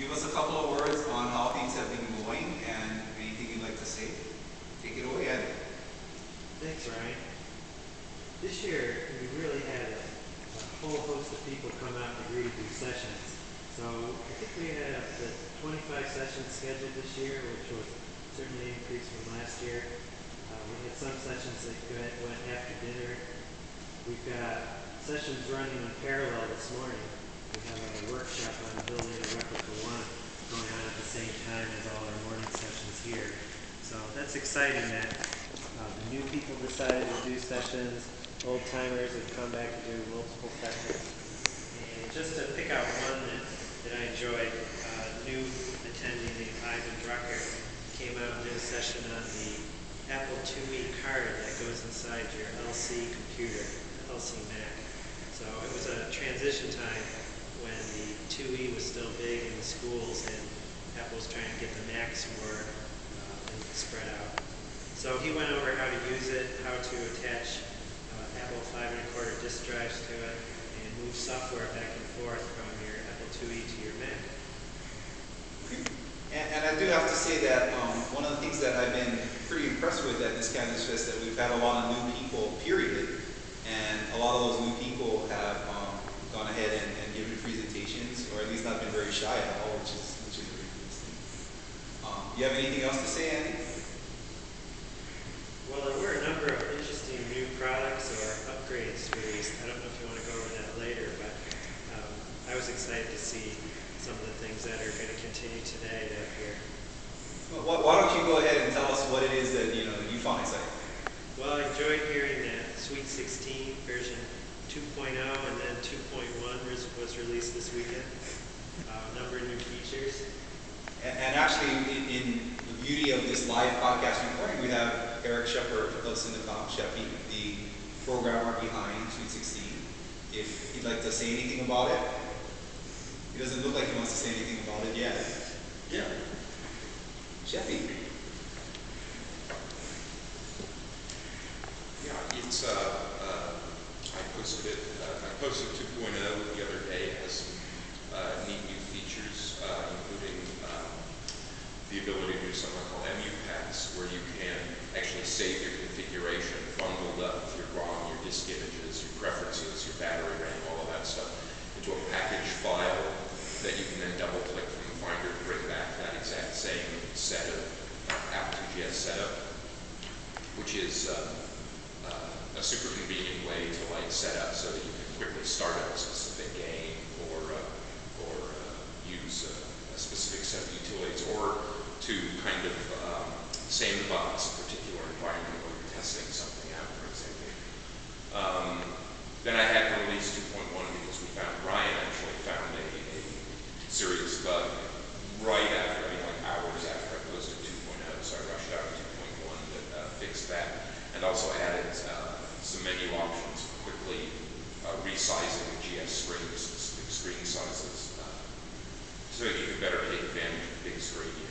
give us a couple of words on how things have been going and anything you'd like to say. Take it away, Andy. Thanks, Ryan. This year, we really had a, a whole host of people come out and agree to do sessions. So I think we had up to 25 sessions scheduled this year, which was certainly an increase from last year. Uh, we had some sessions that went, went after dinner. We've got sessions running in parallel this morning. We have a workshop on building a replica one going on at the same time as all our morning sessions here. So that's exciting that uh, the new people decided to do sessions. Old timers have come back to do multiple sessions. And just to pick out one that, that I enjoyed, uh, new attendee named Ivan Drucker came out and did a session on the Apple IIe card that goes inside your LC computer, LC Mac. So it was a transition time when the 2E was still big in the schools and Apple was trying to get the Macs more uh, spread out. So he went over how to use it, how to attach uh, Apple 5 and a quarter disk drives to it, and move software back and forth from your Apple IIe to your Mac. And, and I do have to say that um, one of the things that I've been pretty impressed with at this Fest is that we've had a lot of new people, period, and a lot of those new people have um, gone ahead and, and given presentations, or at least not been very shy at all, which is which is a really good thing. Um, you have anything else to say, Andy? Well, there were a number of interesting new products or upgrades released. I don't know if you want to go over that later, but um, I was excited to see some of the things that are going to continue today to appear. Well, why- why don't you go ahead and tell us what it is that you know you find exciting? Well, I enjoyed hearing that Sweet 16 version 2.0 and then 2.1 was, was released this weekend. Uh, a number of new features. And, and actually, in, in the beauty of this live podcast recording, we have Eric Shepherd of Syndicomm, Sheppy, the programmer behind Sweet 16. If he'd like to say anything about it, he doesn't look like he wants to say anything about it yet. Yeah. Sheppy. Yeah, it's, uh, I posted it, uh, I posted 2.0 the other day, it has some, uh, neat new features, uh, including, um, the ability to do something called MUPass, where you can actually save your configuration bundled up with your ROM, your disk images, your preferences, your battery RAM, all of that stuff, into a package file that you can then double click from the Finder to bring back that exact same set of uh, Apple 2GS setup, which is, uh, uh, a super convenient set up so that you can quickly start up a specific game or uh, or uh, use a, a specific set of utilities or to kind of um, sandbox a particular environment where you're testing something out, for example. Um, then I had to release 2.1 because we found Ryan actually found a, a serious bug right after, I mean, like hours after I posted 2.0, so I rushed out to 2.1 that uh, fixed that, and also added uh, some menu options quickly uh, resizing GS screens, screen sizes, uh, so that you can better take advantage of big screen